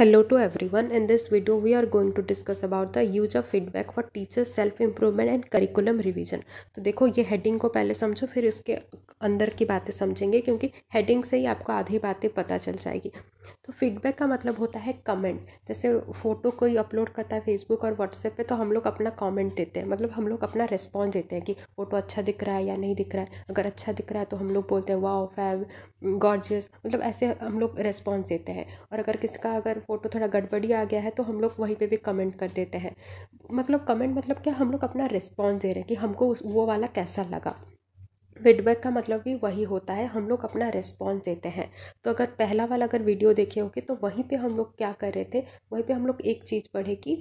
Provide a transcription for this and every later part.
Hello to everyone in this video we are going to discuss about the use of feedback for teachers self improvement and curriculum revision तो देखो, ये heading को पहले समझो, फिर उसके अंदर की बातें समझेंगे, क्योंकि हेडिंग से ही आपको आधी बातें पता चल जाएगी। तो फीडबैक का मतलब होता है कमेंट जैसे फ़ोटो कोई अपलोड करता है फेसबुक और व्हाट्सएप पे तो हम लोग अपना कमेंट देते हैं. मतलब हम लोग अपना रिस्पॉन्स देते हैं कि फ़ोटो अच्छा दिख रहा है या नहीं दिख रहा है. अगर अच्छा दिख रहा है तो हम लोग बोलते हैं वाओ फैब गॉर्जियस मतलब ऐसे हम लोग रिस्पॉन्स देते हैं. और अगर किसी का अगर फ़ोटो थोड़ा गड़बड़ी आ गया है तो हम लोग वहीं पर भी कमेंट कर देते हैं. मतलब कमेंट मतलब क्या? हम लोग अपना रिस्पॉन्स दे रहे हैं कि हमको वो वाला कैसा लगा. फीडबैक का मतलब भी वही होता है, हम लोग अपना रिस्पॉन्स देते हैं। तो अगर पहला वाला अगर वीडियो देखे होगे तो वहीं पे हम लोग क्या कर रहे थे, वहीं पे हम लोग एक चीज़ पढ़े कि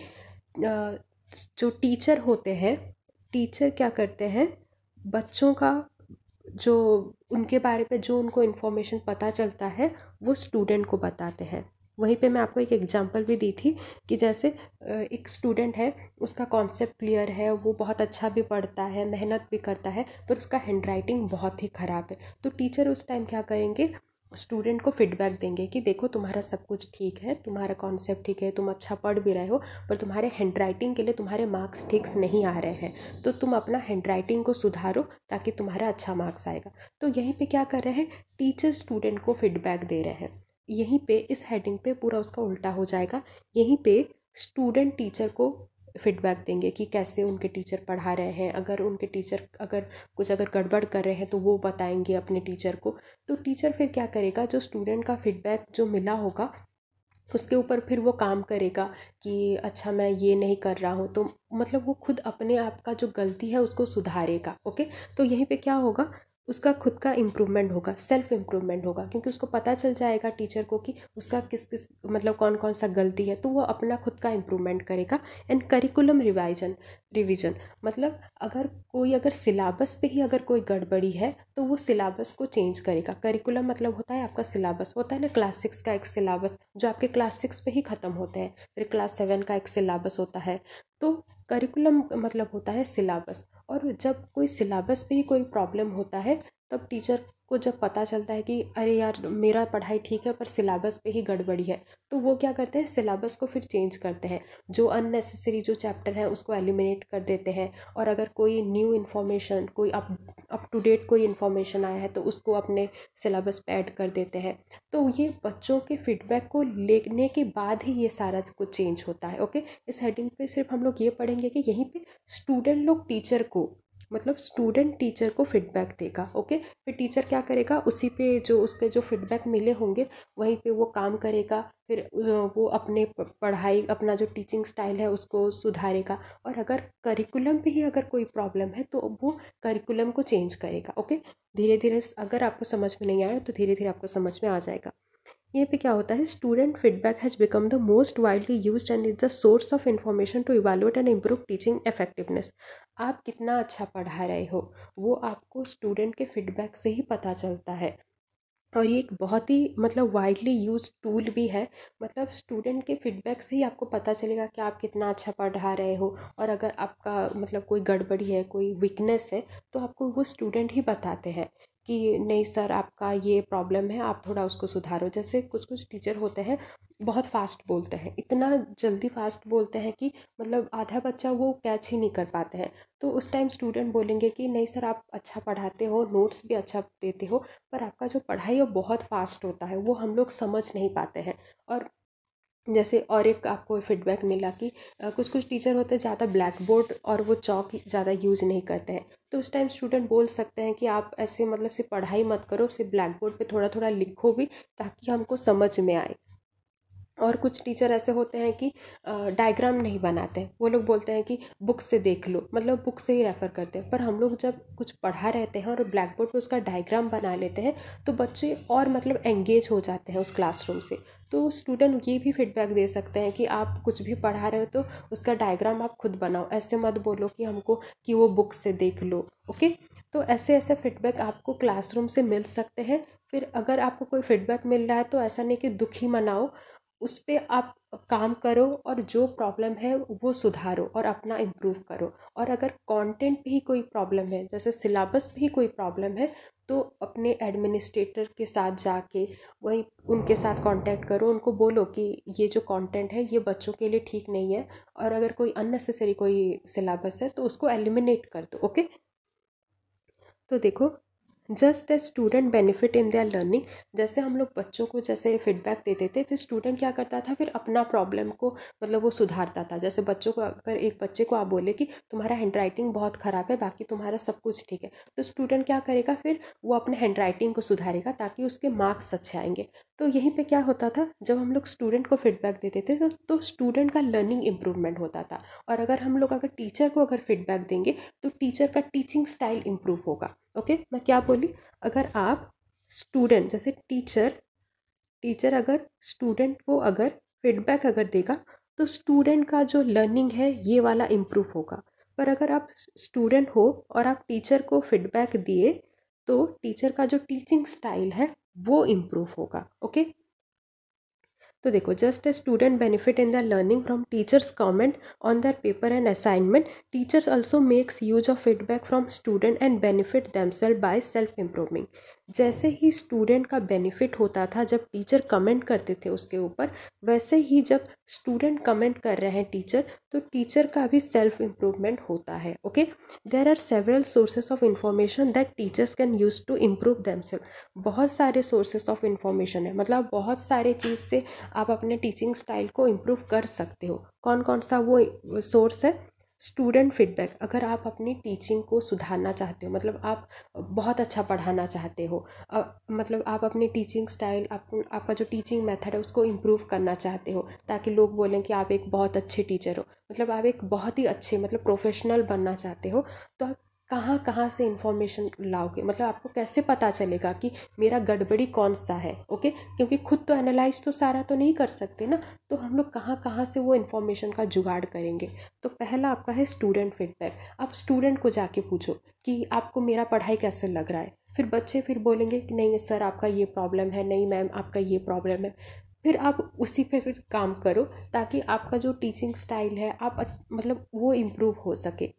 जो टीचर होते हैं टीचर क्या करते हैं, बच्चों का जो, उनके बारे पे जो उनको इन्फॉर्मेशन पता चलता है, वो स्टूडेंट को बताते हैं। वहीं पे मैं आपको एक एग्जांपल भी दी थी कि जैसे एक स्टूडेंट है, उसका कॉन्सेप्ट क्लियर है, वो बहुत अच्छा भी पढ़ता है, मेहनत भी करता है, पर उसका हैंड राइटिंग बहुत ही ख़राब है। तो टीचर उस टाइम क्या करेंगे? स्टूडेंट को फीडबैक देंगे कि देखो, तुम्हारा सब कुछ ठीक है, तुम्हारा कॉन्सेप्ट ठीक है, तुम अच्छा पढ़ भी रहे हो, पर तुम्हारे हैंड राइटिंग के लिए तुम्हारे मार्क्स ठीक नहीं आ रहे हैं। तो तुम अपना हैंड राइटिंग को सुधारो ताकि तुम्हारा अच्छा मार्क्स आएगा। तो यहीं पे क्या कर रहे हैं? टीचर स्टूडेंट को फीडबैक दे रहे हैं। यहीं पे इस हेडिंग पे पूरा उसका उल्टा हो जाएगा। यहीं पे स्टूडेंट टीचर को फीडबैक देंगे कि कैसे उनके टीचर पढ़ा रहे हैं। अगर उनके टीचर अगर कुछ अगर गड़बड़ कर रहे हैं तो वो बताएँगे अपने टीचर को। तो टीचर फिर क्या करेगा? जो स्टूडेंट का फीडबैक जो मिला होगा, उसके ऊपर फिर वो काम करेगा कि अच्छा मैं ये नहीं कर रहा हूँ। तो मतलब वो खुद अपने आप का जो गलती है उसको सुधारेगा, ओके? तो यहीं पे क्या होगा? उसका खुद का इम्प्रूवमेंट होगा सेल्फ इम्प्रूवमेंट होगा, क्योंकि उसको पता चल जाएगा टीचर को कि उसका किस किस मतलब कौन कौन सा गलती है तो वो अपना खुद का इम्प्रूवमेंट करेगा एंड करिकुलम रिवाइजन रिवीजन मतलब अगर कोई अगर सिलेबस पे ही अगर कोई गड़बड़ी है तो वो सिलेबस को चेंज करेगा। करिकुलम मतलब होता है आपका सिलेबस होता है ना क्लास सिक्स का एक सिलेबस जो आपके क्लास सिक्स पे ही ख़त्म होते हैं, फिर क्लास सेवन का एक सिलेबस होता है। तो करिकुलम मतलब होता है सिलेबस और जब कोई सिलेबस पे ही कोई प्रॉब्लम होता है तब टीचर को जब पता चलता है कि अरे यार, मेरा पढ़ाई ठीक है, पर सिलेबस पे ही गड़बड़ी है तो वो क्या करते हैं? सिलेबस को फिर चेंज करते हैं। जो अननेसेसरी जो चैप्टर है, उसको एलिमिनेट कर देते हैं, और अगर कोई न्यू इन्फॉर्मेशन, कोई अप अप टू डेट कोई इन्फॉर्मेशन आया है तो उसको अपने सिलेबस पे ऐड कर देते हैं। तो ये बच्चों के फीडबैक को लेने के बाद ही ये सारा कुछ चेंज होता है, ओके? इस हेडिंग पे सिर्फ़ हम लोग ये पढ़ेंगे कि यहीं पे स्टूडेंट लोग, टीचर को मतलब स्टूडेंट टीचर को फीडबैक देगा ओके फिर टीचर क्या करेगा? उसी पे जो उसके जो फीडबैक मिले होंगे, वहीं पे वो काम करेगा, फिर वो अपने पढ़ाई, अपना जो टीचिंग स्टाइल है, उसको सुधारेगा। और अगर करिकुलम पे ही अगर कोई प्रॉब्लम है तो वो करिकुलम को चेंज करेगा ओके धीरे धीरे अगर आपको समझ में नहीं आया तो धीरे धीरे आपको समझ में आ जाएगा। ये पे क्या होता है? Student feedback has become the most widely use and is the source of information to evaluate and improve teaching effectiveness आप कितना अच्छा पढ़ा रहे हो, वो आपको स्टूडेंट के फीडबैक से ही पता चलता है। और ये एक बहुत ही मतलब वाइडली यूज़ टूल भी है। मतलब स्टूडेंट के फीडबैक से ही आपको पता चलेगा कि आप कितना अच्छा पढ़ा रहे हो। और अगर आपका मतलब कोई गड़बड़ी है, कोई वीकनेस है तो आपको वो स्टूडेंट ही बताते हैं। कि नहीं सर, आपका ये प्रॉब्लम है, आप थोड़ा उसको सुधारो। जैसे कुछ कुछ टीचर होते हैं, बहुत फास्ट बोलते हैं, इतना जल्दी फास्ट बोलते हैं कि मतलब आधा बच्चा वो कैच ही नहीं कर पाते हैं। तो उस टाइम स्टूडेंट बोलेंगे कि नहीं सर, आप अच्छा पढ़ाते हो, नोट्स भी अच्छा देते हो, पर आपका जो पढ़ाई है बहुत फास्ट होता है, वो हम लोग समझ नहीं पाते हैं। और जैसे और एक आपको फीडबैक मिला कि कुछ कुछ टीचर होते हैं ज़्यादा ब्लैक बोर्ड और वो चौक ज़्यादा यूज़ नहीं करते हैं। तो उस टाइम स्टूडेंट बोल सकते हैं कि आप ऐसे मतलब से पढ़ाई मत करो, सिर्फ़ ब्लैक बोर्ड पर थोड़ा थोड़ा लिखो भी ताकि हमको समझ में आए। और कुछ टीचर ऐसे होते हैं कि डायग्राम नहीं बनाते। वो लोग बोलते हैं कि बुक से देख लो। मतलब बुक से ही रेफ़र करते हैं। पर हम लोग जब कुछ पढ़ा रहते हैं और ब्लैक बोर्ड पर उसका डायग्राम बना लेते हैं तो बच्चे और मतलब एंगेज हो जाते हैं उस क्लासरूम से। तो स्टूडेंट ये भी फीडबैक दे सकते हैं कि आप कुछ भी पढ़ा रहे हो तो उसका डायग्राम आप खुद बनाओ। ऐसे मत बोलो कि हमको कि वो बुक से देख लो, ओके? तो ऐसे ऐसे फीडबैक आपको क्लासरूम से मिल सकते हैं। फिर अगर आपको कोई फीडबैक मिल रहा है तो ऐसा नहीं कि दुखी मनाओ। उस पर आप काम करो और जो प्रॉब्लम है वो सुधारो और अपना इम्प्रूव करो। और अगर कंटेंट ही कोई प्रॉब्लम है, जैसे सिलेबस ही कोई प्रॉब्लम है तो अपने एडमिनिस्ट्रेटर के साथ जाके वही उनके साथ कांटेक्ट करो, उनको बोलो कि ये जो कंटेंट है, ये बच्चों के लिए ठीक नहीं है और अगर कोई अननेसेसरी कोई सिलेबस है तो उसको एलिमिनेट कर दो ओके तो देखो just as student benefit in their learning. जैसे हम लोग बच्चों को जैसे फीडबैक देते थे, फिर स्टूडेंट क्या करता था, फिर अपना प्रॉब्लम को मतलब वो सुधारता था। जैसे बच्चों को अगर एक बच्चे को आप बोले कि तुम्हारा हैंड राइटिंग बहुत ख़राब है, बाकी तुम्हारा सब कुछ ठीक है तो स्टूडेंट क्या करेगा, फिर वो अपने हैंड राइटिंग को सुधारेगा ताकि उसके मार्क्स अच्छे आएँगे। तो यहीं पे क्या होता था, जब हम लोग स्टूडेंट को फीडबैक देते थे तो स्टूडेंट का लर्निंग इम्प्रूवमेंट होता था। और अगर हम लोग अगर टीचर को अगर फीडबैक देंगे तो टीचर का टीचिंग स्टाइल इम्प्रूव होगा। ओके, मैं क्या बोली? अगर आप स्टूडेंट जैसे टीचर टीचर अगर स्टूडेंट को अगर फीडबैक अगर देगा तो स्टूडेंट का जो लर्निंग है, ये वाला इम्प्रूव होगा। पर अगर आप स्टूडेंट हो और आप टीचर को फीडबैक दिए तो टीचर का जो टीचिंग स्टाइल है, वो इम्प्रूव होगा, ओके? तो देखो just a student benefit in the learning from teachers comment on their paper and assignment teachers also makes use of feedback from student and benefit them self by self improving जैसे ही student का benefit होता था, जब teacher comment करते थे उसके ऊपर, वैसे ही जब स्टूडेंट कमेंट कर रहे हैं टीचर तो टीचर का भी सेल्फ इम्प्रूवमेंट होता है okay there are several sources of information that teachers can use to improve themselves बहुत सारे सोर्सेज ऑफ़ इन्फॉर्मेशन है। मतलब बहुत सारे चीज़ से आप अपने टीचिंग स्टाइल को इम्प्रूव कर सकते हो। कौन कौन सा वो सोर्स है? स्टूडेंट फीडबैक अगर आप अपनी टीचिंग को सुधारना चाहते हो मतलब आप बहुत अच्छा पढ़ाना चाहते हो आ, मतलब आप अपनी टीचिंग स्टाइल आप आपका जो टीचिंग मेथड है उसको इम्प्रूव करना चाहते हो ताकि लोग बोलें कि आप एक बहुत अच्छे टीचर हो मतलब आप एक बहुत ही अच्छे मतलब प्रोफेशनल बनना चाहते हो तो आप कहाँ कहाँ से इन्फॉर्मेशन लाओगे? मतलब आपको कैसे पता चलेगा कि मेरा गड़बड़ी कौन सा है? ओके क्योंकि खुद तो एनालाइज तो सारा तो नहीं कर सकते ना। तो हम लोग कहाँ कहाँ से वो इन्फॉर्मेशन का जुगाड़ करेंगे? तो पहला आपका है स्टूडेंट फीडबैक आप स्टूडेंट को जाके पूछो कि आपको मेरा पढ़ाई कैसे लग रहा है? फिर बच्चे फिर बोलेंगे कि नहीं, सर, आपका ये प्रॉब्लम है। नहीं मैम आपका ये प्रॉब्लम है। फिर आप उसी पे फिर काम करो ताकि आपका जो टीचिंग स्टाइल है, आप मतलब वो इम्प्रूव हो सके।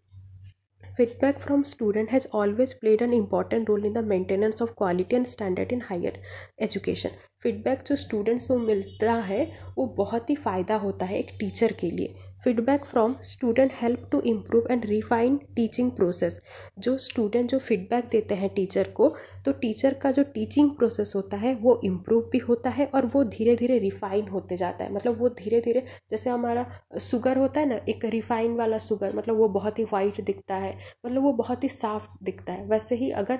Feedback from student has always played an important role in the maintenance of quality and standard in higher education. Feedback जो स्टूडेंट्स को मिलता है वो बहुत ही फ़ायदा होता है एक टीचर के लिए feedback from student help to improve and refine teaching process जो स्टूडेंट जो फीडबैक देते हैं टीचर को तो टीचर का जो टीचिंग प्रोसेस होता है, वो इम्प्रूव भी होता है और वो धीरे धीरे रिफाइन होते जाता है। मतलब वो धीरे धीरे जैसे हमारा शुगर होता है ना, एक रिफाइन वाला शुगर मतलब वो बहुत ही वाइट दिखता है मतलब वो बहुत ही साफ़ दिखता है। वैसे ही अगर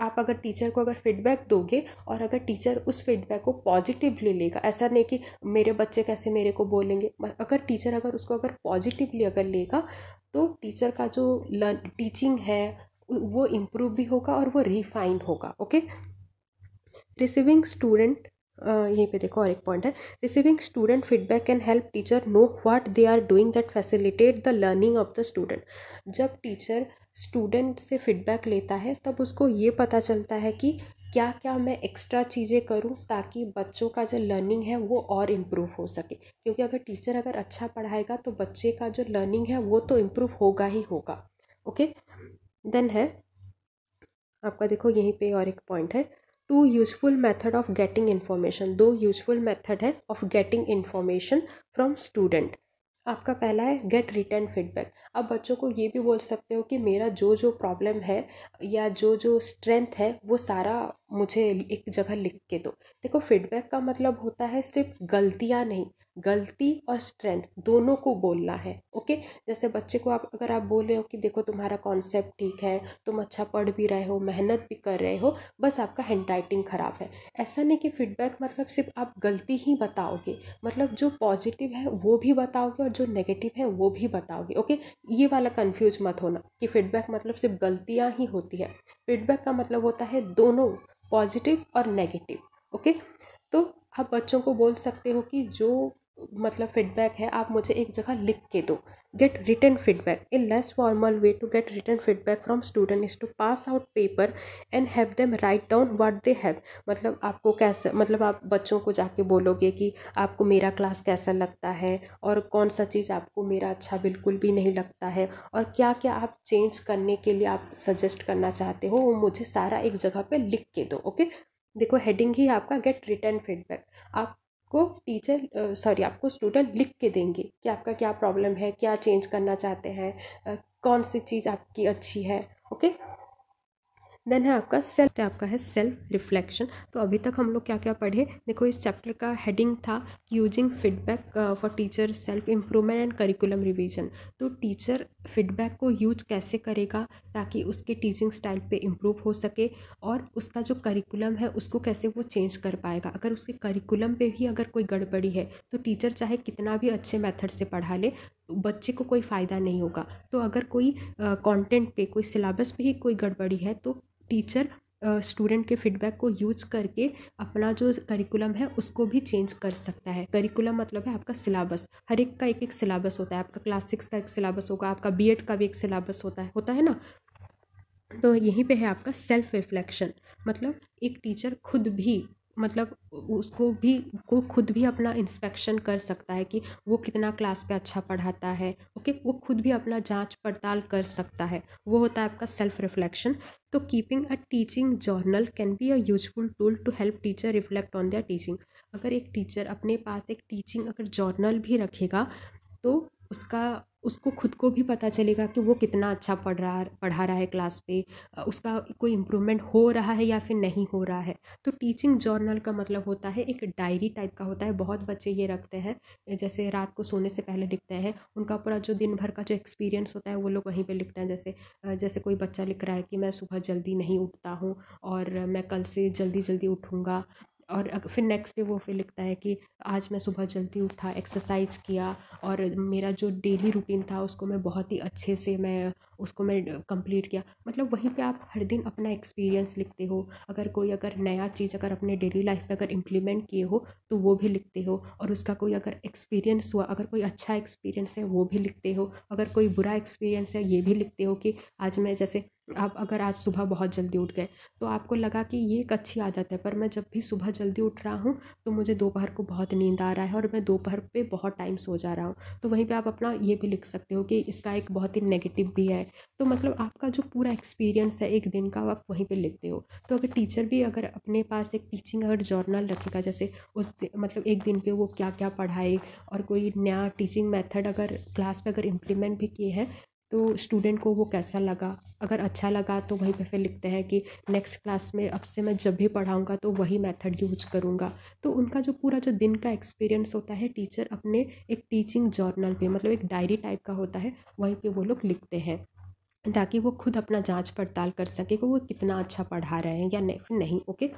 आप अगर टीचर को अगर फीडबैक दोगे और अगर टीचर उस फीडबैक को पॉजिटिवली लेगा, ऐसा नहीं कि मेरे बच्चे कैसे मेरे को बोलेंगे अगर टीचर अगर उसको अगर पॉजिटिवली अगर लेगा तो टीचर का जो लर्न टीचिंग है, वो इम्प्रूव भी होगा और वो रिफाइन होगा ओके रिसीविंग स्टूडेंट यहीं पे देखो और एक पॉइंट है। Receiving student feedback can help teacher know what they are doing that facilitate the learning of the student जब टीचर स्टूडेंट से फीडबैक लेता है, तब उसको ये पता चलता है कि क्या क्या मैं एक्स्ट्रा चीज़ें करूँ ताकि बच्चों का जो लर्निंग है वो और इम्प्रूव हो सके। क्योंकि अगर टीचर अगर अच्छा पढ़ाएगा तो बच्चे का जो लर्निंग है वो तो इम्प्रूव होगा ही होगा। ओके देन है, आपका देखो यहीं पे और एक पॉइंट है। Two useful method of getting information दो यूजफुल मेथड है of getting information from student आपका पहला है गेट रिटर्न फीडबैक अब बच्चों को ये भी बोल सकते हो कि मेरा जो जो प्रॉब्लम है या जो जो स्ट्रेंथ है, वो सारा मुझे एक जगह लिख के दो। देखो फीडबैक का मतलब होता है सिर्फ़ गलतियाँ नहीं गलती और स्ट्रेंथ दोनों को बोलना है, ओके? जैसे बच्चे को आप, अगर आप बोल रहे हो कि देखो तुम्हारा कॉन्सेप्ट ठीक है, तुम अच्छा पढ़ भी रहे हो, मेहनत भी कर रहे हो, बस आपका हैंड राइटिंग ख़राब है। ऐसा नहीं कि फीडबैक मतलब सिर्फ़ आप गलती ही बताओगे मतलब जो पॉजिटिव है वो भी बताओगे और जो नेगेटिव है वो भी बताओगे, ओके? ये वाला कन्फ्यूज़ मत होना कि फीडबैक मतलब सिर्फ़ गलतियाँ ही होती है। फीडबैक का मतलब होता है दोनों पॉजिटिव और नेगेटिव ओके? तो आप बच्चों को बोल सकते हो कि जो मतलब फीडबैक है, आप मुझे एक जगह लिख के दो। Get return feedback a less formal way to get return feedback from student is to pass out paper and have them write down what they have मतलब आपको कैसे मतलब आप बच्चों को जाके बोलोगे कि आपको मेरा क्लास कैसा लगता है और कौन सा चीज़ आपको मेरा अच्छा बिल्कुल भी नहीं लगता है और क्या क्या आप चेंज करने के लिए आप सजेस्ट करना चाहते हो, वो मुझे सारा एक जगह पे लिख के दो ओके देखो हेडिंग ही आपका गेट रिटर्न फीडबैक आप को टीचर सॉरी आपको स्टूडेंट लिख के देंगे कि आपका क्या प्रॉब्लम है, क्या चेंज करना चाहते हैं कौन सी चीज़ आपकी अच्छी है ओके देन है आपका सेल्फ आपका है सेल्फ रिफ्लेक्शन तो अभी तक हम लोग क्या क्या पढ़े? देखो, इस चैप्टर का हेडिंग था using feedback for teacher self improvement and curriculum revision तो टीचर फीडबैक को यूज़ कैसे करेगा ताकि उसके टीचिंग स्टाइल पे इम्प्रूव हो सके और उसका जो करिकुलम है उसको कैसे वो चेंज कर पाएगा। अगर उसके करिकुलम पे भी अगर कोई गड़बड़ी है तो टीचर चाहे कितना भी अच्छे मेथड से पढ़ा ले, बच्चे को कोई फ़ायदा नहीं होगा। तो अगर कोई कंटेंट पे, कोई सिलेबस पे ही कोई गड़बड़ी है तो टीचर स्टूडेंट के फीडबैक को यूज़ करके अपना जो करिकुलम है, उसको भी चेंज कर सकता है। करिकुलम मतलब है आपका सिलेबस हर एक का एक एक सिलेबस होता है। आपका क्लास सिक्स का एक सिलेबस होगा, आपका बी का भी एक सिलेबस होता है होता है ना? तो यहीं पे है आपका सेल्फ रिफ्लेक्शन मतलब एक टीचर खुद भी मतलब उसको भी, को खुद भी अपना इंस्पेक्शन कर सकता है कि वो कितना क्लास पे अच्छा पढ़ाता है, ओके? वो खुद भी अपना जाँच पड़ताल कर सकता है। वो होता है आपका सेल्फ रिफ्लेक्शन तो keeping a teaching journal can be a useful tool to help teacher reflect on their teaching अगर एक टीचर अपने पास एक टीचिंग अगर जर्नल भी रखेगा तो उसका उसको खुद को भी पता चलेगा कि वो कितना अच्छा पढ़ रहा, पढ़ा रहा है क्लास पे। उसका कोई इम्प्रूवमेंट हो रहा है या फिर नहीं हो रहा है। तो टीचिंग जर्नल का मतलब होता है, एक डायरी टाइप का होता है। बहुत बच्चे ये रखते हैं, जैसे रात को सोने से पहले लिखते हैं। उनका पूरा जो दिन भर का जो एक्सपीरियंस होता है, वो लोग वहीं पर लिखते हैं। जैसे जैसे कोई बच्चा लिख रहा है कि मैं सुबह जल्दी नहीं उठता हूँ और मैं कल से जल्दी जल्दी उठूँगा। और फिर नेक्स्ट डे वो फिर लिखता है कि, आज मैं सुबह जल्दी उठा एक्सरसाइज किया और मेरा जो डेली रूटीन था उसको मैं बहुत ही अच्छे से मैं, उसको मैं कंप्लीट किया। मतलब वहीं पे आप हर दिन अपना एक्सपीरियंस लिखते हो। अगर कोई अगर नया चीज़ अगर अपने डेली लाइफ में अगर इम्प्लीमेंट किए हो तो वो भी लिखते हो। और उसका कोई अगर एक्सपीरियंस हुआ, अगर कोई अच्छा एक्सपीरियंस है, वो भी लिखते हो। अगर कोई बुरा एक्सपीरियंस है, ये भी लिखते हो कि, आज मैं जैसे आप अगर आज सुबह बहुत जल्दी उठ गए तो आपको लगा कि ये एक अच्छी आदत है, पर मैं जब भी सुबह जल्दी उठ रहा हूँ तो मुझे दोपहर को बहुत नींद आ रहा है और मैं दोपहर पे बहुत टाइम सो जा रहा हूँ। तो वहीं पे आप अपना ये भी लिख सकते हो कि इसका एक बहुत ही नेगेटिव भी है। तो मतलब आपका जो पूरा एक्सपीरियंस है एक दिन का, आप वहीं पर लिखते हो। तो अगर टीचर भी अगर अपने पास एक टीचिंग अगर जर्नल रखेगा, जैसे उस मतलब एक दिन पर वो क्या क्या पढ़ाए और कोई नया टीचिंग मैथड अगर क्लास में अगर इम्प्लीमेंट भी किए हैं तो स्टूडेंट को वो कैसा लगा? अगर अच्छा लगा तो वहीं पे फिर लिखते हैं कि नेक्स्ट क्लास में अब से मैं जब भी पढ़ाऊँगा तो वही मेथड यूज़ करूँगा। तो उनका जो पूरा जो दिन का एक्सपीरियंस होता है टीचर अपने एक टीचिंग जर्नल पे मतलब एक डायरी टाइप का होता है, वहीं पे वो लोग लिखते हैं। ताकि वो खुद अपना जाँच पड़ताल कर सके कि वो कितना अच्छा पढ़ा रहे हैं या नहीं ओके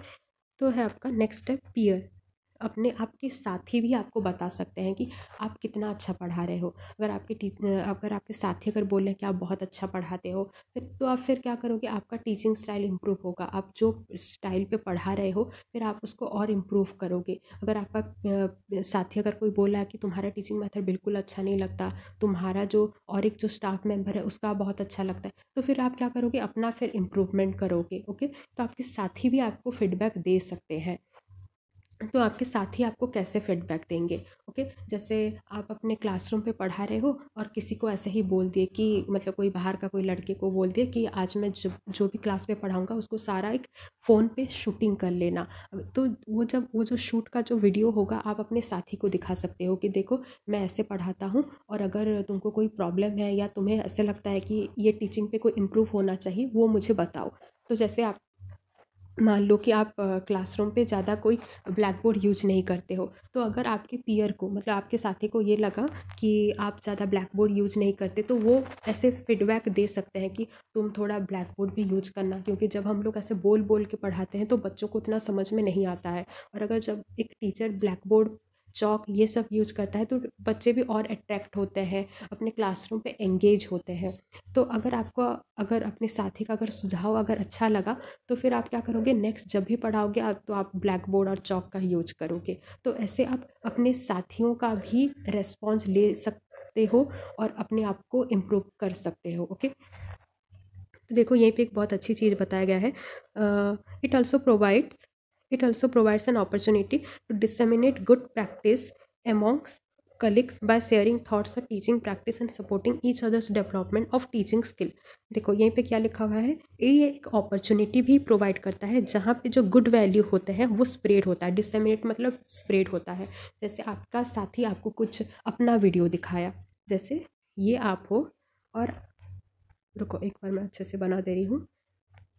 तो है आपका नेक्स्ट स्टेप पीयर अपने आपके साथी भी आपको बता सकते हैं कि आप कितना अच्छा पढ़ा रहे हो। अगर आपके टीच अगर आपके साथी अगर बोल रहे हैं कि आप बहुत अच्छा पढ़ाते हो, फिर तो आप फिर क्या करोगे? आपका टीचिंग स्टाइल इम्प्रूव होगा। आप जो स्टाइल पे पढ़ा रहे हो, फिर आप उसको और इम्प्रूव करोगे। अगर आपका साथी अगर कोई बोला कि तुम्हारा टीचिंग मेथड बिल्कुल अच्छा नहीं लगता, तुम्हारा जो और एक जो स्टाफ मेंबर है उसका बहुत अच्छा लगता है तो फिर आप क्या करोगे? अपना फिर इम्प्रूवमेंट करोगे, ओके? तो आपके साथी भी आपको फीडबैक दे सकते हैं। तो आपके साथी आपको कैसे फीडबैक देंगे? ओके जैसे आप अपने क्लासरूम पे पढ़ा रहे हो और किसी को ऐसे ही बोल दिए कि मतलब कोई बाहर का कोई लड़के को बोल दिए कि आज मैं जो जो भी क्लास में पढ़ाऊँगा उसको सारा एक फ़ोन पे शूटिंग कर लेना। तो वो जब, वो जो शूट का जो वीडियो होगा, आप अपने साथी को दिखा सकते हो कि देखो, मैं ऐसे पढ़ाता हूँ और अगर तुमको कोई प्रॉब्लम है या तुम्हें ऐसे लगता है कि ये टीचिंग पे कोई इम्प्रूव होना चाहिए, वो मुझे बताओ। तो जैसे आप मान लो कि आप क्लासरूम पे ज़्यादा कोई ब्लैक बोर्ड यूज़ नहीं करते हो तो अगर आपके पीयर को मतलब आपके साथी को ये लगा कि आप ज़्यादा ब्लैक बोर्ड यूज़ नहीं करते तो वो ऐसे फीडबैक दे सकते हैं कि तुम थोड़ा ब्लैक बोर्ड भी यूज़ करना, क्योंकि जब हम लोग ऐसे बोल बोल के पढ़ाते हैं तो बच्चों को उतना समझ में नहीं आता है। और अगर जब एक टीचर ब्लैक बोर्ड चौक ये सब यूज़ करता है तो बच्चे भी और अट्रैक्ट होते हैं, अपने क्लासरूम पे एंगेज होते हैं। तो अगर आपको, अगर अपने साथी का अगर सुझाव अगर अच्छा लगा तो फिर आप क्या करोगे नेक्स्ट जब भी पढ़ाओगे, आप तो आप ब्लैक बोर्ड और चौक का यूज़ करोगे। तो ऐसे आप अपने साथियों का भी रेस्पॉन्स ले सकते हो और अपने आप को इम्प्रूव कर सकते हो ओके तो देखो, यहीं पे एक बहुत अच्छी चीज़ बताया गया है। It also provides it also provides an opportunity to disseminate good practice amongst colleagues by sharing thoughts of teaching practice and supporting each other's development of teaching skill देखो, यहीं पे क्या लिखा हुआ है? ये एक अपॉर्चुनिटी भी प्रोवाइड करता है, जहाँ पे जो गुड वैल्यू होते हैं, वो स्प्रेड होता है। डिसमिनेट मतलब स्प्रेड होता है। जैसे आपका साथी आपको कुछ अपना वीडियो दिखाया। जैसे, ये आप हो और रुको, एक बार मैं अच्छे से बना दे रही हूँ।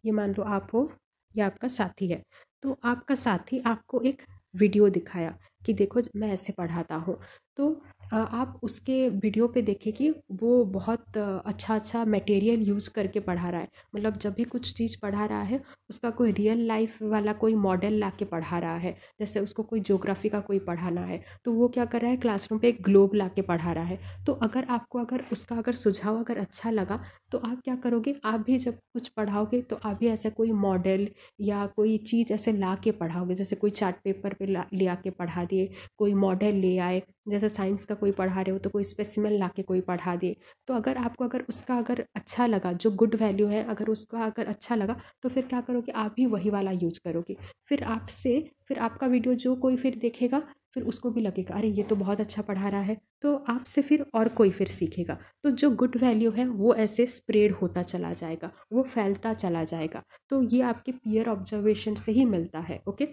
ये मान लो आप हो, या आपका साथी है। तो आपका साथी आपको एक वीडियो दिखाया। कि देखो मैं ऐसे पढ़ाता हूँ। तो आप उसके वीडियो पे देखें कि वो बहुत अच्छा अच्छा मटेरियल यूज़ करके पढ़ा रहा है। मतलब जब भी कुछ चीज़ पढ़ा रहा है, उसका कोई रियल लाइफ वाला कोई मॉडल ला के पढ़ा रहा है। जैसे उसको कोई जोग्राफी का कोई पढ़ाना है तो वो क्या कर रहा है, क्लासरूम पे एक ग्लोब ला के पढ़ा रहा है। तो अगर आपको अगर उसका अगर सुझाव अगर अच्छा लगा तो आप क्या करोगे, आप भी जब कुछ पढ़ाओगे तो आप भी ऐसा कोई मॉडल या कोई चीज़ ऐसे ला के पढ़ाओगे। जैसे कोई चार्ट पेपर पे ले आके पढ़ा दिए कोई मॉडल ले आए, जैसे साइंस का कोई पढ़ा रहे हो तो कोई स्पेसिमल ला के कोई पढ़ा दे। तो अगर आपको अगर उसका अगर अच्छा लगा, जो गुड वैल्यू है, अगर उसका अगर अच्छा लगा तो फिर क्या करोगे? आप भी वही वाला यूज़ करोगे। फिर आपसे, फिर आपका वीडियो जो कोई फिर देखेगा, फिर उसको भी लगेगा, अरे, ये तो बहुत अच्छा पढ़ा रहा है। तो आपसे फिर और कोई फिर सीखेगा। तो जो गुड वैल्यू है, वो ऐसे स्प्रेड होता चला जाएगा, वो फैलता चला जाएगा। तो ये आपके पियर ऑब्जर्वेशन से ही मिलता है, ओके?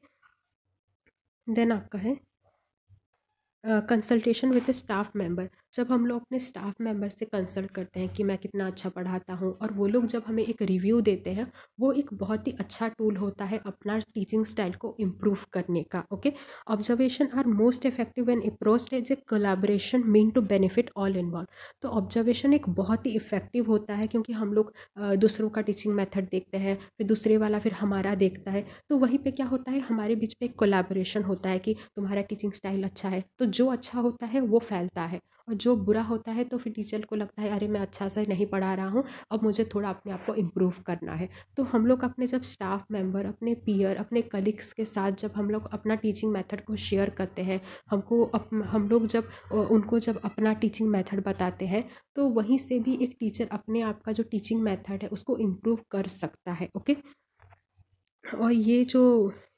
देन आपका है कंसल्टेशन विद स्टाफ मेंबर जब हम लोग अपने स्टाफ मेंबर से कंसल्ट करते हैं कि मैं कितना अच्छा पढ़ाता हूँ और वो लोग जब हमें एक रिव्यू देते हैं, वो एक बहुत ही अच्छा टूल होता है अपना टीचिंग स्टाइल को इम्प्रूव करने का okay observation are most effective and approach as a collaboration mean to benefit all involve तो ऑब्जर्वेशन एक बहुत ही इफ़ेक्टिव होता है क्योंकि हम लोग दूसरों का टीचिंग मैथड देखते हैं, फिर दूसरे वाला फिर हमारा देखता है। तो वहीं पर क्या होता है, हमारे बीच में एक कोलाब्रेशन होता है कि तुम्हारा टीचिंग स्टाइल अच्छा है तो जो अच्छा होता है वो फैलता है। और जो बुरा होता है तो फिर टीचर को लगता है अरे मैं अच्छा से नहीं पढ़ा रहा हूँ अब मुझे थोड़ा अपने आप को इम्प्रूव करना है। तो हम लोग अपने जब स्टाफ मेंबर अपने पीयर अपने कलीग्स के साथ जब हम लोग अपना टीचिंग मेथड को शेयर करते हैं हमको अप, हम लोग जब उनको जब अपना टीचिंग मेथड बताते हैं तो वहीं से भी एक टीचर अपने आप का जो टीचिंग मेथड है उसको इम्प्रूव कर सकता है ओके और ये जो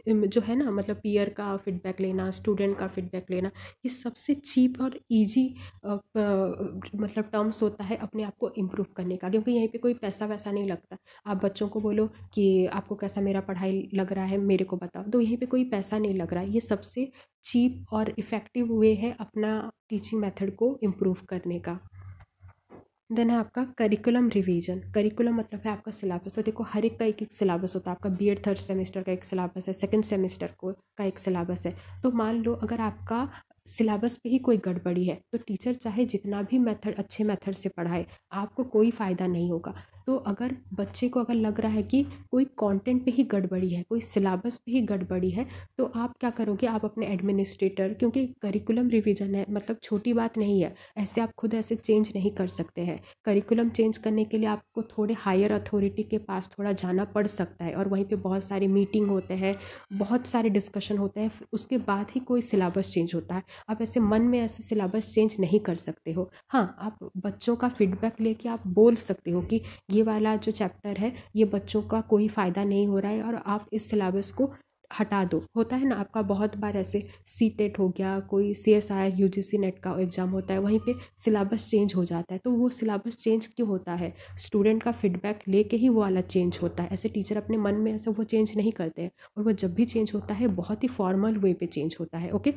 जो है ना मतलब पीयर का फीडबैक लेना स्टूडेंट का फीडबैक लेना, ये सबसे चीप और इजी मतलब टर्म्स होता है अपने आप को इम्प्रूव करने का। क्योंकि यहीं पे कोई पैसा वैसा नहीं लगता। आप बच्चों को बोलो कि, आपको कैसा मेरा पढ़ाई लग रहा है, मेरे को बताओ। तो यहीं पे कोई पैसा नहीं लग रहा। है ये सबसे चीप और इफ़ेक्टिव वे है अपना टीचिंग मेथड को इम्प्रूव करने का। देन है आपका करिकुलम रिवीजन करिकुलम मतलब है आपका सिलेबस तो देखो, हर एक का एक एक सिलेबस होता है। आपका बी एड थर्ड सेमेस्टर का एक सिलेबस है। सेकेंड सेमेस्टर को का एक सिलेबस है। तो मान लो, अगर आपका सिलेबस पे ही कोई गड़बड़ी है तो टीचर चाहे जितना भी मेथड अच्छे मेथड से पढ़ाए, आपको कोई फ़ायदा नहीं होगा। तो अगर बच्चे को अगर लग रहा है कि कोई कंटेंट पे ही गड़बड़ी है, कोई सिलेबस पे ही गड़बड़ी है तो आप क्या करोगे? आप अपने एडमिनिस्ट्रेटर क्योंकि करिकुलम रिवीजन है मतलब छोटी बात नहीं है, ऐसे आप खुद ऐसे चेंज नहीं कर सकते हैं। करिकुलम चेंज करने के लिए आपको थोड़े हायर अथॉरिटी के पास थोड़ा जाना पड़ सकता है, और वहीं पर बहुत सारे मीटिंग होते हैं, बहुत सारे डिस्कशन होते हैं, उसके बाद ही कोई सिलेबस चेंज होता है। आप ऐसे मन में ऐसे सिलेबस चेंज नहीं कर सकते हो। हाँ आप बच्चों का फीडबैक लेके आप बोल सकते हो कि ये वाला जो चैप्टर है, ये बच्चों का कोई फ़ायदा नहीं हो रहा है और आप इस सिलेबस को हटा दो। होता है ना, आपका बहुत बार ऐसे सी टेट हो गया, कोई C S I U G C NET का एग्ज़ाम होता है, वहीं पे सिलेबस चेंज हो जाता है। तो वो सिलेबस चेंज क्यों होता है? स्टूडेंट का फीडबैक लेके ही वो वाला चेंज होता है। ऐसे टीचर अपने मन में ऐसे वो चेंज नहीं करते हैं और वो जब भी चेंज होता है, बहुत ही फॉर्मल वे पे चेंज होता है ओके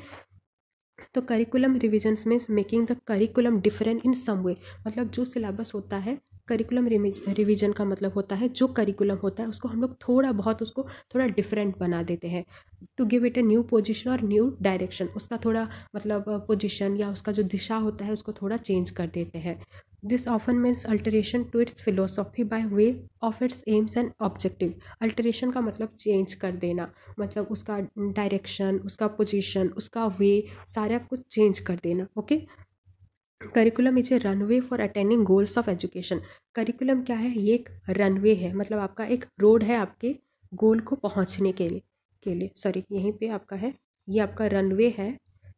तो curriculum revisions means making the curriculum different in some way मतलब जो सिलेबस होता है करिकुलम रिवीजन का मतलब होता है, जो करिकुलम होता है, उसको हम लोग थोड़ा बहुत उसको थोड़ा डिफरेंट बना देते हैं। To give it a new position और न्यू डायरेक्शन उसका थोड़ा मतलब पोजिशन या उसका जो दिशा होता है, उसको थोड़ा चेंज कर देते हैं। This often means alteration to its philosophy by way of its aims and objective alteration का मतलब चेंज कर देना मतलब उसका डायरेक्शन उसका पोजीशन उसका वे सारा कुछ चेंज कर देना okay curriculum is a runway for attending goals of education. Curriculum क्या है? ये एक रनवे है मतलब आपका एक रोड है आपके गोल को पहुँचने के लिए के लिए। सॉरी, यहीं पे आपका है, ये आपका रनवे है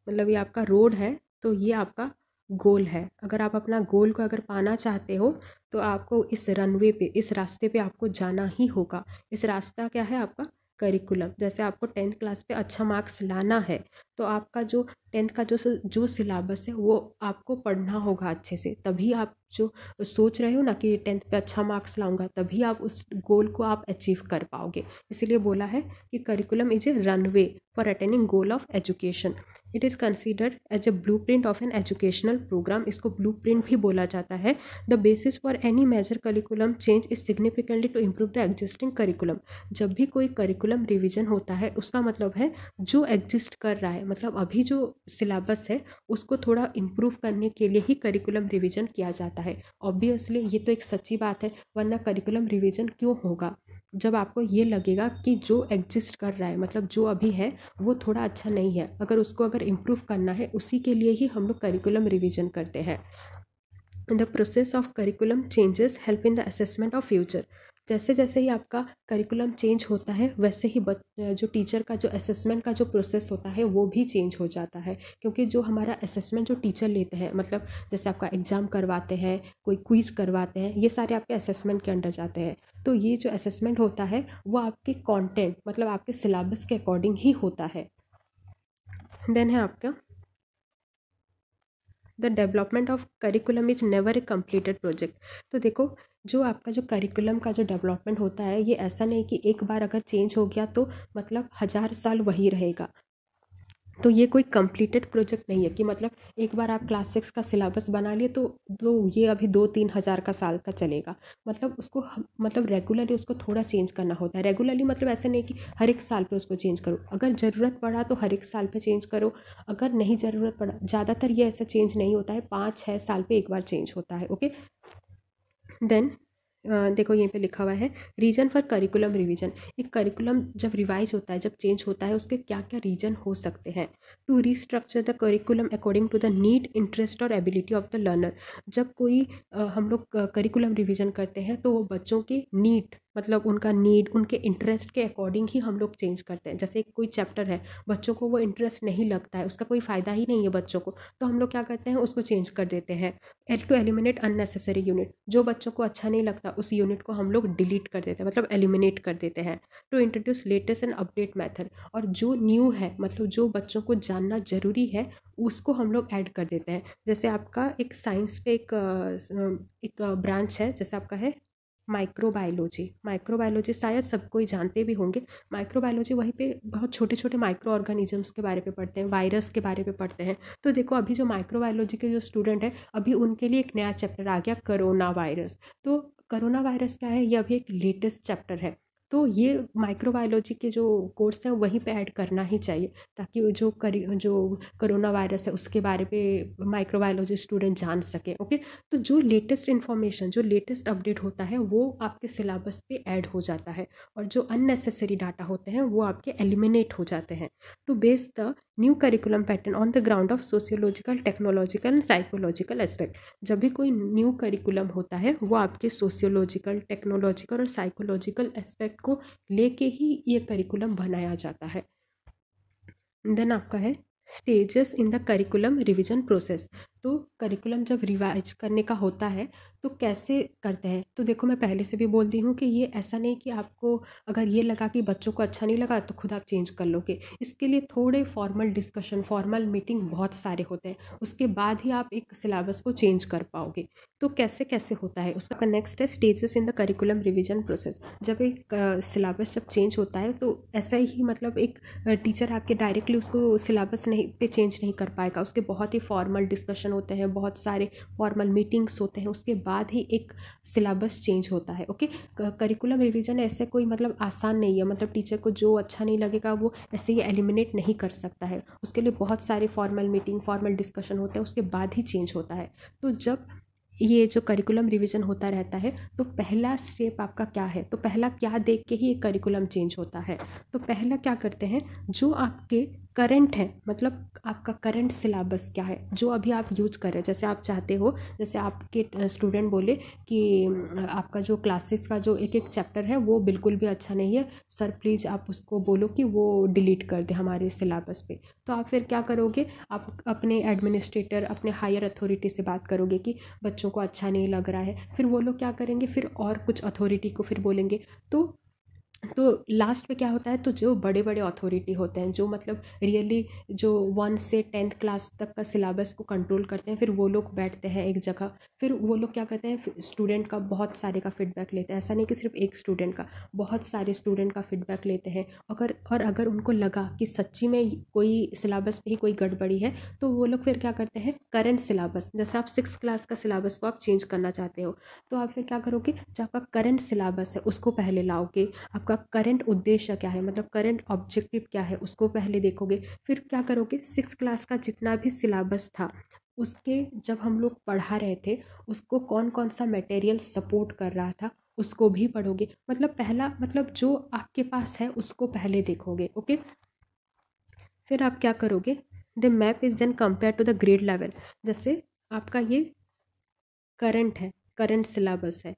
मतलब ये आपका रोड है तो ये आपका गोल है। अगर आप अपना गोल को अगर पाना चाहते हो तो आपको इस रनवे पे, इस रास्ते पे आपको जाना ही होगा। इस रास्ता क्या है आपका? करिकुलम जैसे आपको टेंथ क्लास पे अच्छा मार्क्स लाना है तो आपका जो टेंथ का जो जो सिलेबस है, वो आपको पढ़ना होगा अच्छे से। तभी आप जो सोच रहे हो ना कि टेंथ पे अच्छा मार्क्स लाऊँगा, तभी आप उस गोल को आप अचीव कर पाओगे। इसीलिए बोला है कि curriculum is a runway for attaining goal of education it is considered as a blueprint of an educational program इसको ब्लू प्रिंट भी बोला जाता है। The basis for any major curriculum change is significantly to improve the existing curriculum जब भी कोई curriculum revision होता है, उसका मतलब है जो एग्जिस्ट कर रहा है मतलब अभी जो सिलेबस है, उसको थोड़ा इम्प्रूव करने के लिए ही करिकुलम रिविजन किया जाता है। ऑब्वियसली ये तो एक सच्ची बात है, वरना करिकुलम रिविजन क्यों होगा? जब आपको ये लगेगा कि जो एग्जिस्ट कर रहा है मतलब जो अभी है, वो थोड़ा अच्छा नहीं है। अगर उसको अगर इम्प्रूव करना है, उसी के लिए ही हम लोग करिकुलम रिविजन करते हैं। The process of curriculum changes help in the assessment of future जैसे जैसे ही आपका करिकुलम चेंज होता है, वैसे ही जो टीचर का जो असेसमेंट का जो प्रोसेस होता है, वो भी चेंज हो जाता है। क्योंकि जो हमारा असेसमेंट जो टीचर लेते हैं मतलब जैसे आपका एग्ज़ाम करवाते हैं, कोई क्विज करवाते हैं, ये सारे आपके असेसमेंट के अंडर जाते हैं। तो ये जो असेसमेंट होता है, वो आपके कॉन्टेंट मतलब आपके सिलेबस के अकॉर्डिंग ही होता है। देन है आपका the development of curriculum is never a completed project तो देखो जो आपका जो करिकुलम का जो डेवलपमेंट होता है, ये ऐसा नहीं कि एक बार अगर चेंज हो गया तो मतलब हज़ार साल वही रहेगा। तो ये कोई कंप्लीटेड प्रोजेक्ट नहीं है कि मतलब एक बार आप क्लास सिक्स का सिलेबस बना लिए तो दो, ये अभी दो, तीन हज़ार का साल का चलेगा। मतलब उसको मतलब रेगुलरली उसको थोड़ा चेंज करना होता है। रेगुलरली मतलब ऐसे नहीं कि हर एक साल पे उसको चेंज करो। अगर ज़रूरत पड़ा तो हर एक साल पे चेंज करो। अगर नहीं ज़रूरत पड़ा, ज़्यादातर ये ऐसा चेंज नहीं होता है। पाँच छः साल पर एक बार चेंज होता है ओके देन देखो यहीं पे लिखा हुआ है रीजन फॉर करिकुलम रिवीजन एक करिकुलम जब रिवाइज होता है, जब चेंज होता है, उसके क्या क्या रीजन हो सकते हैं? To restructure the curriculum according to the need interest और एबिलिटी ऑफ़ द लर्नर जब कोई हम लोग करिकुलम रिवीजन करते हैं तो वो बच्चों के नीड मतलब उनका नीड उनके इंटरेस्ट के अकॉर्डिंग ही हम लोग चेंज करते हैं। जैसे कोई चैप्टर है, बच्चों को वो इंटरेस्ट नहीं लगता है, उसका कोई फ़ायदा ही नहीं है बच्चों को तो हम लोग क्या करते हैं, उसको चेंज कर देते हैं। L to eliminate unnecessary unit जो बच्चों को अच्छा नहीं लगता, उस यूनिट को हम लोग डिलीट कर देते हैं मतलब एलिमिनेट कर देते हैं। To introduce latest and update method और जो न्यू है मतलब जो बच्चों को जानना ज़रूरी है, उसको हम लोग ऐड कर देते हैं। जैसे आपका एक साइंस पे एक एक ब्रांच है, जैसे आपका है माइक्रोबायोलॉजी माइक्रोबायोलॉजी शायद सब कोई जानते भी होंगे। माइक्रोबायोलॉजी वहीं पे बहुत छोटे छोटे माइक्रो ऑर्गेनिजम्स के बारे में पढ़ते हैं वायरस के बारे में पढ़ते हैं। तो देखो, अभी जो माइक्रोबायोलॉजी के जो स्टूडेंट हैं, अभी उनके लिए एक नया चैप्टर आ गया करोना वायरस तो करोना वायरस क्या है? ये अभी एक लेटेस्ट चैप्टर है। तो ये माइक्रोबायोलॉजी के जो कोर्स हैं, वहीं पे ऐड करना ही चाहिए, ताकि जो करी, जो करोना वायरस है, उसके बारे में माइक्रोबायोलॉजी स्टूडेंट जान सके ओके तो जो लेटेस्ट इन्फॉर्मेशन जो लेटेस्ट अपडेट होता है, वो आपके सिलेबस पे ऐड हो जाता है, और जो अननेसेसरी डाटा होते हैं, वो आपके एलिमिनेट हो जाते हैं। To base the new curriculum pattern on the ground of sociological, technological and psychological aspect जब भी कोई न्यू करिकुलम होता है, वो आपके सोशियोलॉजिकल, टेक्नोलॉजिकल और साइकोलॉजिकल एस्पेक्ट को लेके ही ये करिकुलम बनाया जाता है। देन आपका है stages in the curriculum revision process. तो करिकुलम जब रिवाइज करने का होता है तो कैसे करते हैं? तो देखो, मैं पहले से भी बोलती हूँ कि ये ऐसा नहीं कि आपको अगर ये लगा कि बच्चों को अच्छा नहीं लगा तो खुद आप चेंज कर लोगे। इसके लिए थोड़े फॉर्मल डिस्कशन, फॉर्मल मीटिंग बहुत सारे होते हैं। उसके बाद ही आप एक सिलेबस को चेंज कर पाओगे। तो कैसे कैसे होता है? उसका नेक्स्ट है stages in the curriculum revision process जब एक सिलेबस जब चेंज होता है तो ऐसा ही मतलब एक टीचर आके डायरेक्टली उसको सिलेबस नहीं, पे चेंज नहीं कर पाएगा। उसके बहुत ही फॉर्मल डिस्कशन होते हैं, बहुत सारे फॉर्मल मीटिंग्स होते हैं। उसके बाद ही एक सिलेबस चेंज होता है ओके करिकुलम रिवीजन ऐसे कोई मतलब आसान नहीं है मतलब टीचर को जो अच्छा नहीं लगेगा, वो ऐसे ही एलिमिनेट नहीं कर सकता है। उसके लिए बहुत सारे फॉर्मल मीटिंग फॉर्मल डिस्कशन होते हैं, उसके बाद ही चेंज होता है। तो जब ये जो करिकुलम रिवीजन होता रहता है तो पहला स्टेप आपका क्या है? तो पहला क्या देख के ही एक करिकुलम चेंज होता है। तो पहला क्या करते हैं? जो आपके करंट है मतलब आपका करंट सिलेबस क्या है, जो अभी आप यूज़ कर रहे हैं। जैसे आप चाहते हो, जैसे आपके स्टूडेंट बोले कि आपका जो क्लासेस का जो एक एक चैप्टर है, वो बिल्कुल भी अच्छा नहीं है। सर प्लीज़ आप उसको बोलो कि वो डिलीट कर दे हमारे सिलेबस पे। तो आप फिर क्या करोगे? आप अपने एडमिनिस्ट्रेटर अपने हायर अथॉरिटी से बात करोगे कि बच्चों को अच्छा नहीं लग रहा है, फिर वो लोग क्या करेंगे, फिर और कुछ अथॉरिटी को फिर बोलेंगे। तो तो लास्ट में क्या होता है तो जो बड़े बड़े अथॉरिटी होते हैं, जो मतलब रियली जो वन से टेंथ क्लास तक का सिलेबस को कंट्रोल करते हैं, फिर वो लोग बैठते हैं एक जगह, फिर वो लोग क्या करते हैं स्टूडेंट का बहुत सारे का फीडबैक लेते हैं। ऐसा नहीं कि सिर्फ़ एक स्टूडेंट का, बहुत सारे स्टूडेंट का फीडबैक लेते हैं। अगर, और अगर उनको लगा कि सच्ची में कोई सिलेबस में ही कोई गड़बड़ी है तो वो लोग फिर क्या करते हैं करंट सिलेबस जैसे आप सिक्स क्लास का सिलेबस को आप चेंज करना चाहते हो तो आप फिर क्या करोगे, जो आपका करंट सिलेबस है, उसको पहले लाओगे, आपका आपका करंट उद्देश्य क्या है? मतलब करंट ऑब्जेक्टिव क्या है? उसको पहले देखोगे, फिर क्या करोगे? सिक्स क्लास का जितना भी सिलेबस था, उसके जब हम लोग पढ़ा रहे थे, उसको कौन कौन सा मटेरियल सपोर्ट कर रहा था, उसको भी पढ़ोगे। मतलब पहला मतलब जो आपके पास है, उसको पहले देखोगे ओके फिर आप क्या करोगे? The map is then compare to the grade level जैसे आपका ये करंट है करंट सिलेबस है,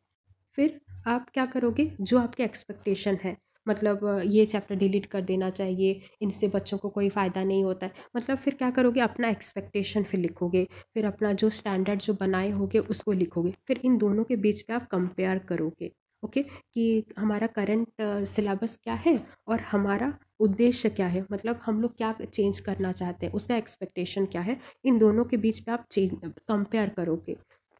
फिर आप क्या करोगे? जो आपके एक्सपेक्टेशन है। मतलब ये चैप्टर डिलीट कर देना चाहिए, इनसे बच्चों को कोई फ़ायदा नहीं होता है। मतलब फिर क्या करोगे? अपना एक्सपेक्टेशन फिर लिखोगे। फिर अपना जो स्टैंडर्ड जो बनाए होगे, उसको लिखोगे। फिर इन दोनों के बीच पे आप कंपेयर करोगे। ओके? कि हमारा करंट सिलेबस क्या है? और हमारा उद्देश्य क्या है? मतलब हम लोग क्या चेंज करना चाहते हैं? उसका एक्सपेक्टेशन क्या है? इन दोनों के बीच पे आप चेंज कंपेयर करोगे।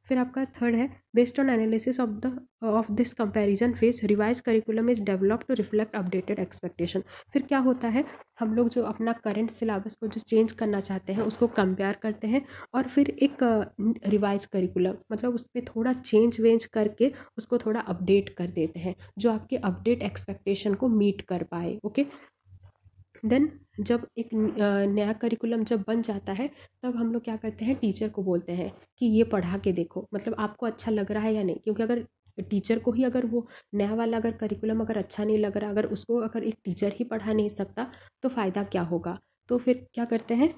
फिर आपका थर्ड है based on analysis of the of this comparison phase revise curriculum is develop to reflect updated expectation फिर क्या होता है, हम लोग जो अपना करंट सिलेबस को जो चेंज करना चाहते हैं, उसको कंपेयर करते हैं और फिर एक रिवाइज करिकुलम मतलब उस पर थोड़ा चेंज वेंज करके उसको थोड़ा अपडेट कर देते हैं, जो आपके अपडेट एक्सपेक्टेशन को मीट कर पाए ओके देन जब एक नया करिकुलम जब बन जाता है, तब हम लोग क्या करते हैं टीचर को बोलते हैं कि ये पढ़ा के देखो। मतलब आपको अच्छा लग रहा है या नहीं? क्योंकि अगर टीचर को ही अगर वो नया वाला अगर करिकुलम अगर अच्छा नहीं लग रहा, अगर उसको अगर एक टीचर ही पढ़ा नहीं सकता तो फ़ायदा क्या होगा? तो फिर क्या करते हैं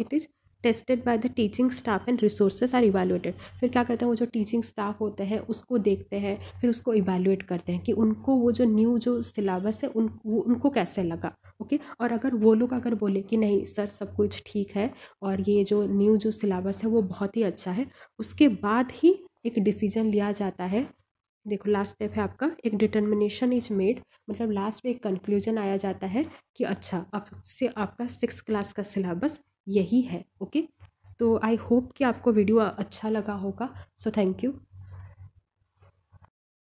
it is tested by the teaching staff and resources are evaluated फिर क्या करते हैं, वो जो टीचिंग स्टाफ होते हैं, उसको देखते हैं, फिर उसको इवेलुएट करते हैं कि उनको वो जो न्यू जो सिलेबस है, उन, वो उनको कैसे लगा, ओके? और अगर वो लोग अगर बोले कि नहीं, सर, सब कुछ ठीक है और ये जो न्यू जो सिलेबस है, वो बहुत ही अच्छा है, उसके बाद ही एक डिसीज़न लिया जाता है। देखो, लास्ट स्टेप है आपका, एक डिटर्मिनेशन इज़ मेड मतलब लास्ट में एक कंक्लूजन आया जाता है कि अच्छा अब से आपका सिक्स क्लास का सिलेबस यही है ओके तो आई होप कि आपको वीडियो अच्छा लगा होगा सो थैंक यू